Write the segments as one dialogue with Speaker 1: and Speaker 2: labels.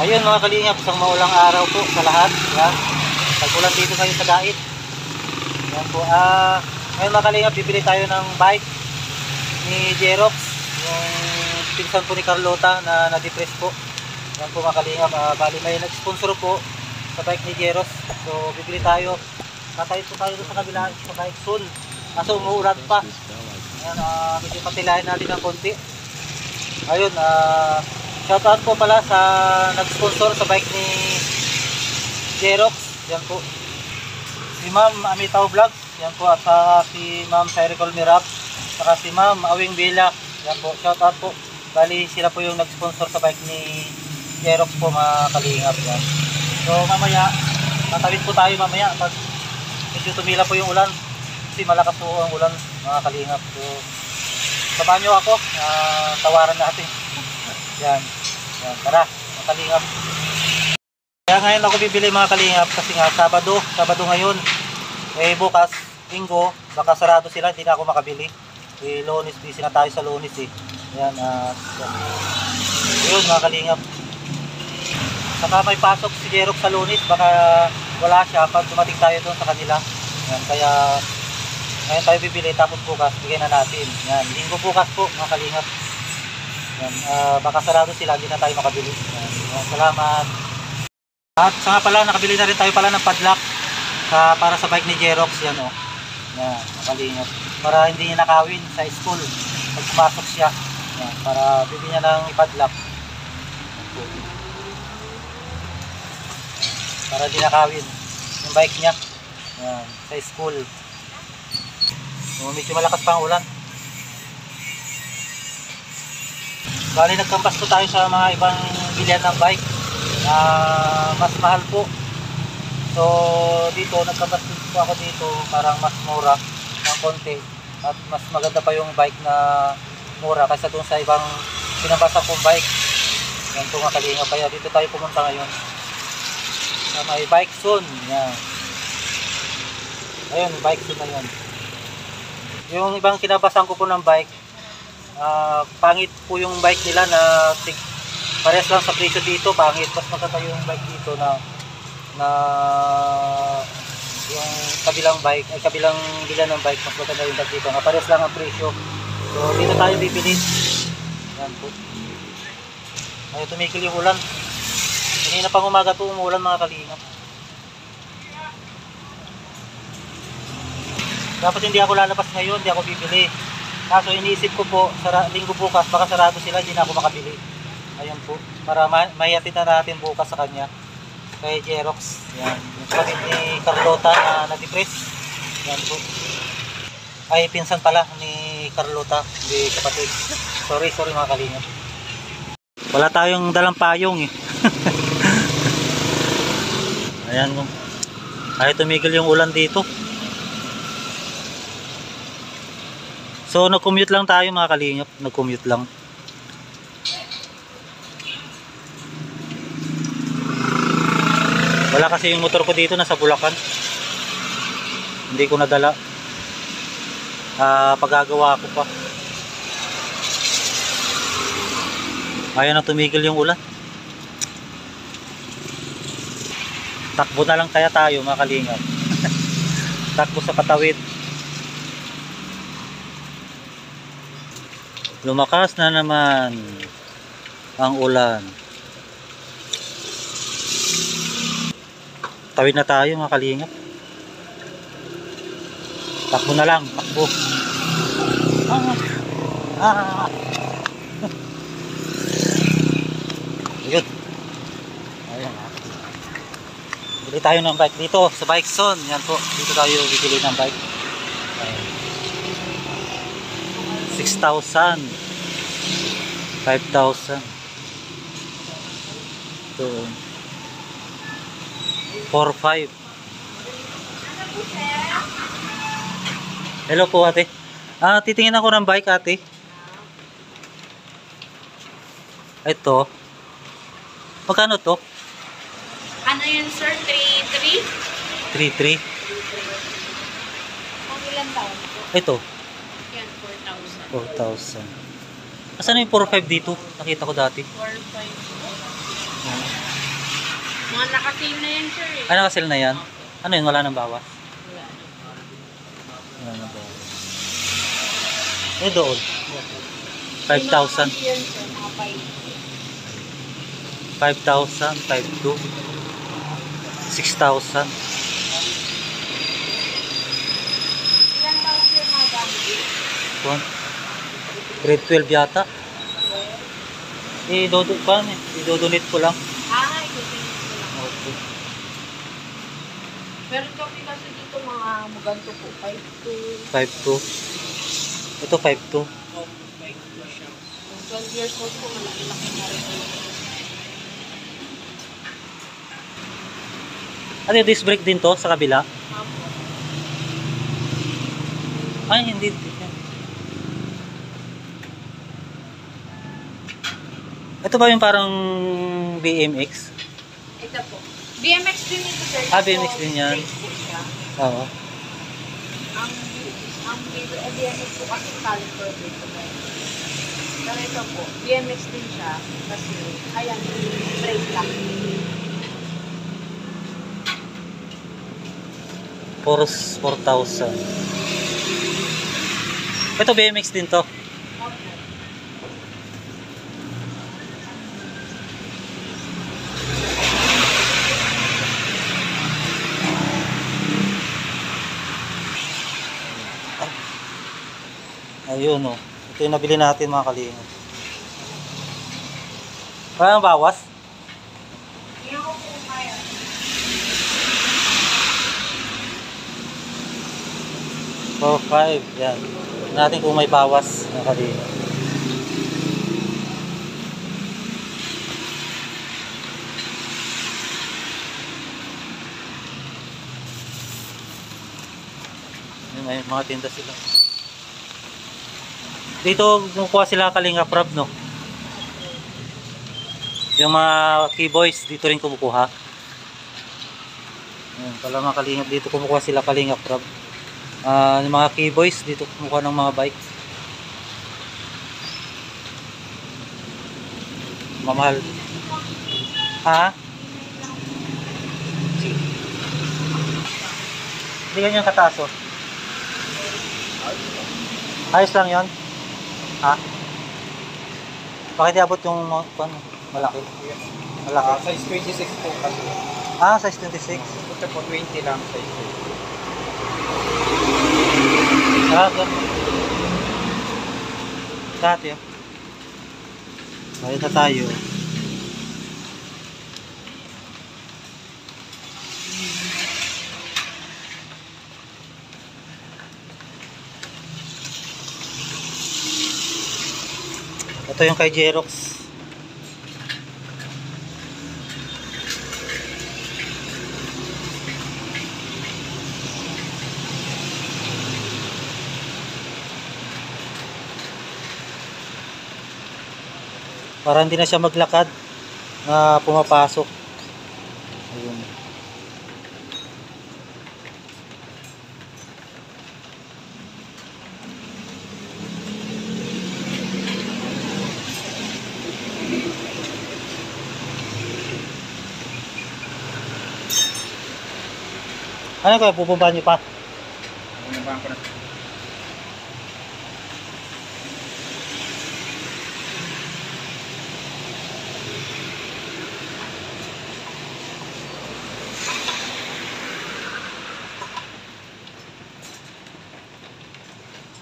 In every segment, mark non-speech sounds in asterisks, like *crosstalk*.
Speaker 1: Ayun mga kalingap, isang maulang araw po sa lahat. Yan. Tagpulan dito kayo sa dait. Yan po. Ah, ngayon mga kalingap, bibili tayo ng bike ni Jerox. Yung pinsan po ni Carlota na na-depress po. Yan po mga kalingap. Ah, bali may nag-sponsor po sa bike ni Jerox. So bibili tayo. Tatayot po tayo sa kabila sa bike soon. Kaso umuulan pa. Ayan, ah, medyo patilayan natin ng konti. Ayun, ah, shoutout po pala sa nag-sponsor sa bike ni Jerox. Yan po. Si Ma'am Amitaw Vlogs. Yan po. At saka si Ma'am Cyricol Mirab. Saka si Ma'am Awing Villa. Yan po. Shoutout po. Bali sila po yung nag-sponsor sa bike ni Jerox po mga kalingap. Yan. So mamaya, tatawid po tayo mamaya. Pag medyo tumila po yung ulan. Kasi malakas po ang ulan mga kalingap. So, samahan nyo ako. ah, tawaran natin. *laughs* Yan. Yan. Tara, mga kalingap. Kaya ngayon ako bibili mga kalingap kasi nga Sabado, Sabado ngayon. Eh bukas, Linggo, baka sarado sila, hindi na ako makabili. Eh Lunes, busy na tayo sa Lunes eh. Yan, at. Yun mga kalingap. Saka may pasok si Jerox sa Lunes, baka wala siya pag dumating tayo doon sa kanila. Yan, kaya ngayon tayo bibili tapos bukas bigyan na natin. Yan, linggo bukas po mga kalingap. Yan, ah, baka sarado sila, hindi na tayo makabili. Yan, salamat. At saka pala, nakabili na rin tayo pala ng padlock sa, para sa bike ni Jerox. Yan o. Oh. Yan, nakalingap. Para hindi niya nakawin sa school. Pag pumasok siya. Yan, para bibili niya ng padlock. Para hindi nakawin yung bike niya. Yan, sa school. So, medyo malakas pa ang ulan. Bali, nagkampas po tayo sa mga ibang bilihan ng bike na mas mahal po. So dito nagkabas po ako dito parang mas mura ng konti at mas maganda pa yung bike na mura kaysa doon sa ibang pinabasa kong bike. Yan po mga kalinga kaya dito tayo pumunta ngayon. Sa may bike soon. Yan. Ayun, bike soon na yun. Yung ibang kinabasan ko po ng bike, ah, pangit po yung bike nila na parehas lang sa presyo dito, pangit. Mas maganda yung bike dito na na yung kabilang bike, ay kabilang bilan ng bike, mas maganda yung bike dito. Nga parehas lang ang presyo. So dito tayo bibili. Yan po. Ay, tumikil yung ulan. Kanina pang umaga po umuulan mga kalingap. Dapat hindi ako lalabas ngayon, hindi ako bibili. Kaso iniisip ko po, sara, linggo bukas, baka sarado sila, hindi na ako makabili. Ayun po, para ma mayatid na natin bukas sa kanya. Kay Jerox. Yan. Yung kapatid ni Carlota na na-depress. Yan po. Ay, pinsan pala ni Carlota, hindi kapatid. Sorry, sorry mga kalingap. Wala tayong dalang payong eh. *laughs* Ayan. Ay, tumigil yung ulan dito. So, nag-commute lang tayo mga kalingap. Nag-commute lang. Wala kasi yung motor ko dito nasa Bulacan. Hindi ko nadala. Ah, pagagawa ko pa. Ayaw na tumigil yung ulan. Takbo na lang kaya tayo mga kalingap. *laughs* Takbo sa patawid. Lumakas na naman ang ulan. Tawid na tayo mga kalingap. Takbo na lang, takbo. Ah. Ah. *laughs* Ayun. Ayan. ah. Bili tayo ng bike dito sa bike zone. Yan po. Dito tayo bibili ng bike. Ayan. 6,000 5,000 Ito 4,500 Hello po ate. Ah, titingin ako ng bike ate. Ito. Magkano to?
Speaker 2: Ano yun, sir? 3-3?
Speaker 1: 3,300
Speaker 2: Pang ilan taon po?
Speaker 1: Ito
Speaker 2: 4,000.
Speaker 1: 4,000 Asan na yung 4,500 dito? Nakita ko dati
Speaker 2: 4,500. Mga nakasim na yan, sir. eh.
Speaker 1: Ano kasi na yan? Ano yun? Wala nang bawas?
Speaker 2: Wala.
Speaker 1: Wala nang bawas. Eh doon.
Speaker 2: Yung
Speaker 1: 5,000.
Speaker 2: mga yan, sir, mga five.
Speaker 1: 5,000, 5,200, 6,000.
Speaker 2: Ilan daw, sir, mga gamit?
Speaker 1: Kung grade 12 yata. Eh, dodo pa eh. I-donate ko lang.
Speaker 2: Ah, ikutin ko lang.
Speaker 1: Okay.
Speaker 2: Meron kami kasi dito mga maganto po. 5 to
Speaker 1: 5,200. Ito 5,200.
Speaker 2: oh, 5 to siya. Kung 12 years old po, malaki-laki na rin.
Speaker 1: Ano yung disc brake din to sa kabila?
Speaker 2: Apo.
Speaker 1: Ay, hindi. Ito ba yung parang BMX?
Speaker 2: Ito po. BMX din ito, sir.
Speaker 1: Ah, BMX din yan. Oo.
Speaker 2: Ang, ang eh, BMX po kasi caliper dito. Pero ito po, BMX din siya. Kasi, ayan, brake lang.
Speaker 1: Force 4,000. Ito BMX din to. Ayun oh. Ito yung nabili natin mga kalingap. Wala nang bawas? Four, five. Yan. Tignan natin kung may bawas mga kalingap. May mga tinda sila. Dito kumukuha sila kalinga prab no. Yung mga keyboys dito rin kumukuha. Ayan, pala mga kalingap dito kumukuha sila kalingap prab. Ah, yung mga keyboys dito kumukuha ng mga bike. Mamahal. Ha? Hindi ganyan kataas oh. Ayos lang yon. Ha? Bakit iabot yung pan, malaki? Malaki.
Speaker 3: Ah, size 26 po kasi.
Speaker 1: Ah, size 26.
Speaker 3: Ito po 20 lang size 20.
Speaker 1: Ah, ganun. Dati oh. Bayad na tayo. Ito yung kay Jerox. Para hindi na siya maglakad na pumapasok. Ayun. Ano kaya pupuntahan niyo pa?
Speaker 3: Ba ako na?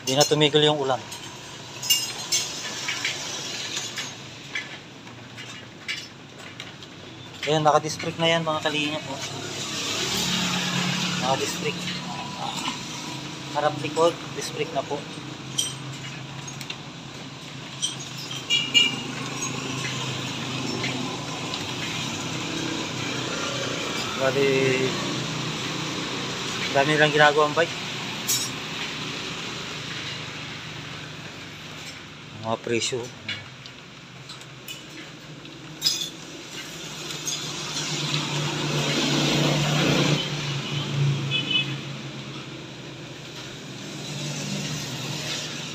Speaker 1: Hindi na tumigil yung ulan. Ayan, naka-district na yan mga kalingap po. Naka-district. Harap likod, district na po. Bali, dami nilang ginagawang bike. Mga presyo.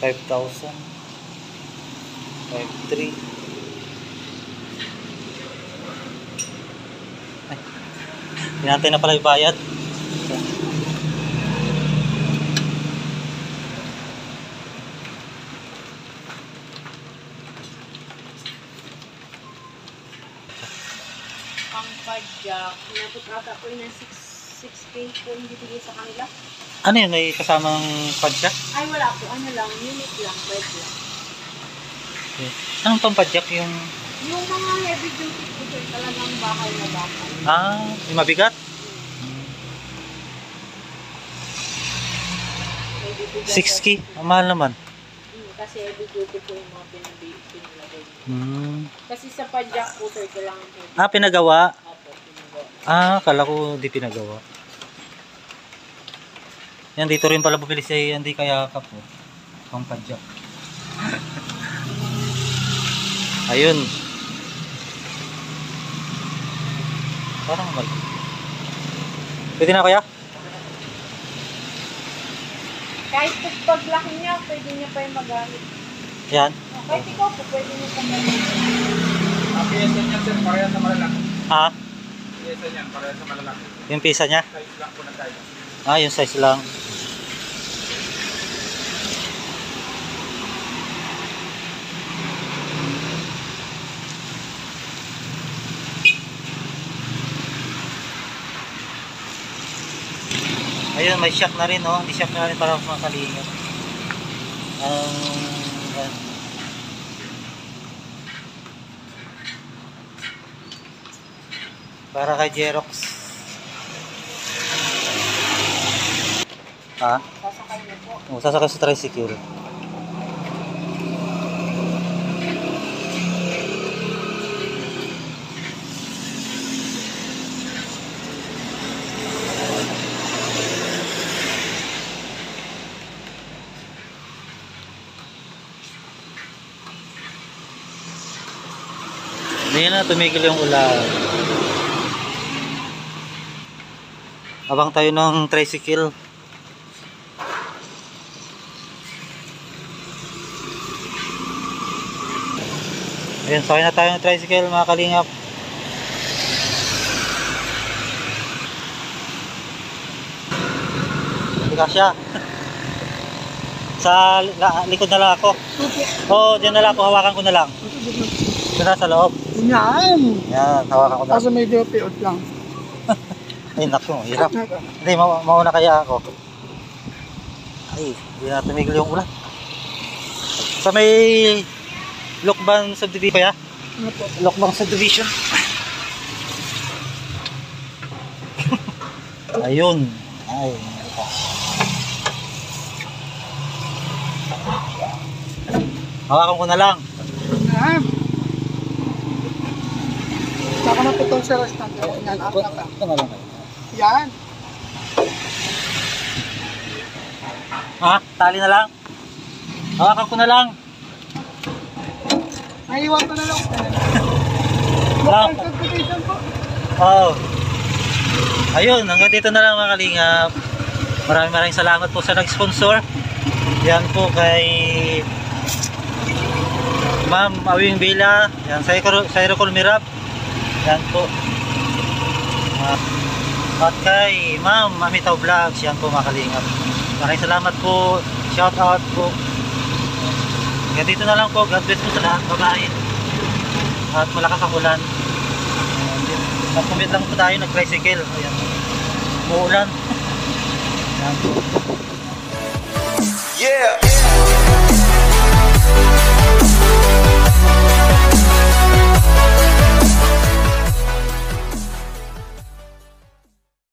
Speaker 1: Five thousand. Five three. Ay, Hinantay na pala yung bayad.
Speaker 2: Ang padjak, napot ata po yun ng 6, 6K po yung bibigay sa kanila.
Speaker 1: Ano yun? May kasamang padjak?
Speaker 2: Ay, wala po. Ano lang, unit lang, bed lang.
Speaker 1: Anong pampadjak yung...
Speaker 2: Yung mga heavy duty po sir, talagang bakal na bakal.
Speaker 1: Ah, yung mabigat?
Speaker 2: Bibigay
Speaker 1: 6K? Ang mahal naman.
Speaker 2: Hmm, kasi heavy duty po yung mga pinabi, pinalagay.
Speaker 1: Hmm.
Speaker 2: Kasi sa padjak po sir, kailangan po.
Speaker 1: Ah, pinagawa?
Speaker 2: Opo, pinagawa.
Speaker 1: Ah, kala ko di pinagawa. Yan, dito rin pala bumili si hindi kaya ka po. Pampadjak. Ayun. Parang mal. Pwede na kaya?
Speaker 2: Kahit po paglaki niya, pwede niya pa yung magamit.
Speaker 1: Yan.
Speaker 2: Oh, Kahit ikaw po, pwede niya pa gamit.
Speaker 3: Ang PSN niyan sir, parehas sa malalaki.
Speaker 1: Ha?
Speaker 3: PSN niyan, parehas sa malalaki.
Speaker 1: Yung pisa niya?
Speaker 3: Size lang po ng tayo.
Speaker 1: Ah, yung size lang. Ayun, may shock na rin, no? May shock na rin para mga kalingap. Ang... yan. para kay Jerox. Ha?
Speaker 2: Sasakay niyo po.
Speaker 1: O, sasakay sa tricycle. Hindi na tumigil yung ulan. Abang tayo ng tricycle. Ayun, sakay na tayo ng tricycle mga kalingap. Hindi siya. *laughs* Sa likod na lang ako. Oo, oh, dyan na lang ako. Hawakan ko na lang. Dyan na sa loob.
Speaker 4: Yan.
Speaker 1: Yan, hawakan ko na.
Speaker 4: Kaso medyo piot lang. *laughs*
Speaker 1: Ay, naku, hirap. Hindi, ma mauna kaya ako. Ay, hindi na tumigil yung ulan. Sa may Lokban subdivision kaya?
Speaker 4: Ano po?
Speaker 1: Lokbang subdivision. Ayun. Ay, malakas. Hawakan ko na lang.
Speaker 4: Yan. Saka na po itong sa restaurant. Yan, na ka.
Speaker 1: Na lang.
Speaker 4: Yan.
Speaker 1: Ha? Tali na lang? Hawakan ko na lang.
Speaker 4: Naiwan ko na
Speaker 1: lang.
Speaker 4: Local transportation po.
Speaker 1: Oh. Ayun, hanggang dito na lang mga kalingap. Maraming maraming salamat po sa nag-sponsor. Yan po kay Ma'am Awing Bila. Yan, sa Cyrocol Mirab. Yan po. Ah, at kay Ma'am Amitaw Vlogs. Yan po mga kalingap. Maraming salamat po. Shout out po. Hanggang dito na lang po. God bless po sa lahat. Bye-bye. At malakas ang ulan. Nag-commute lang po tayo, nag-tricycle. Ayan. Umuulan. *laughs* Ayan.
Speaker 5: Yeah.